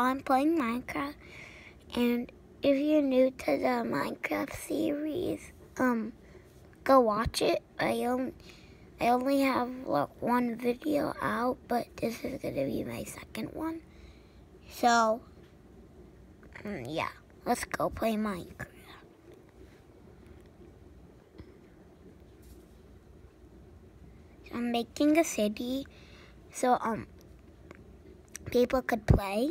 I'm playing Minecraft, and if you're new to the Minecraft series, um, go watch it. I only, I only have like one video out, but this is gonna be my second one. So, um, yeah, let's go play Minecraft. I'm making a city, so um, people could play.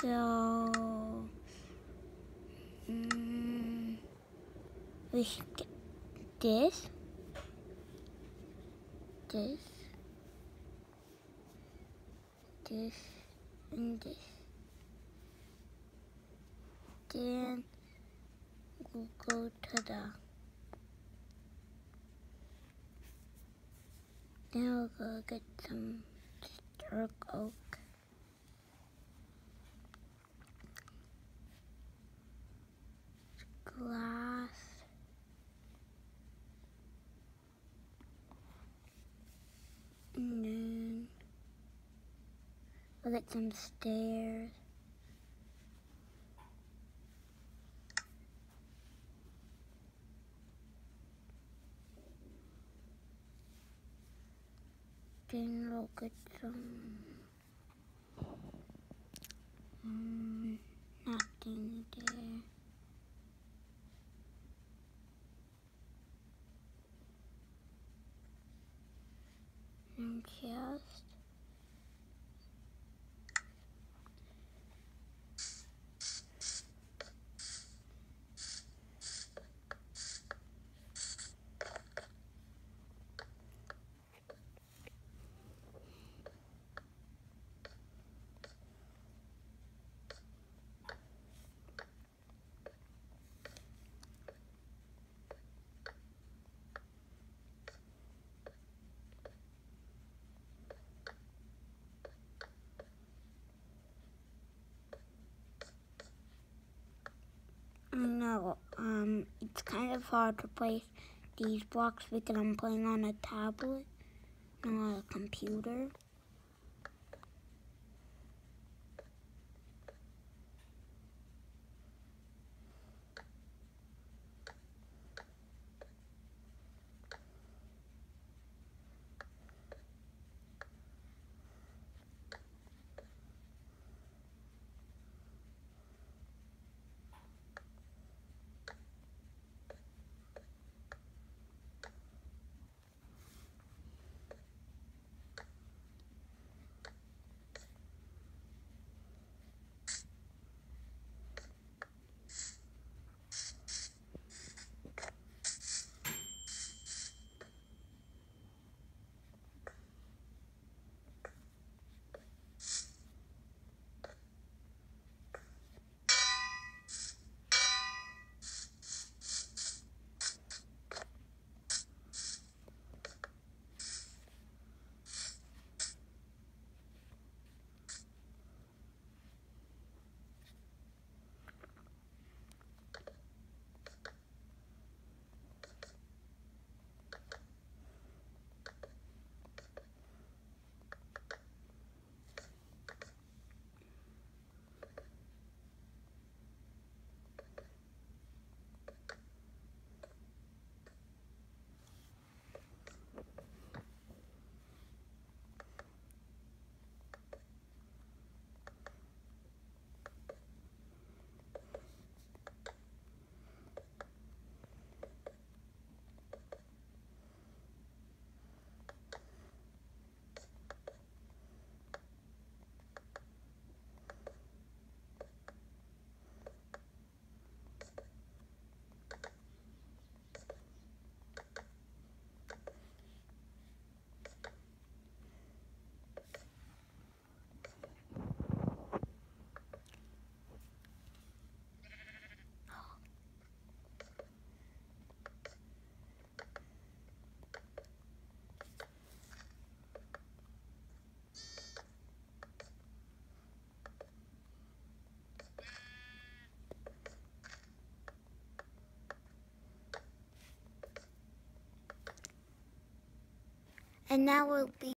So, mm, we should get this, this, this, and this. Then we'll go to the, then we'll go get some dark oak. And then we'll some stairs. Then we'll get some and just I know, um, it's kind of hard to place these blocks because I'm playing on a tablet, not a computer. And now we'll be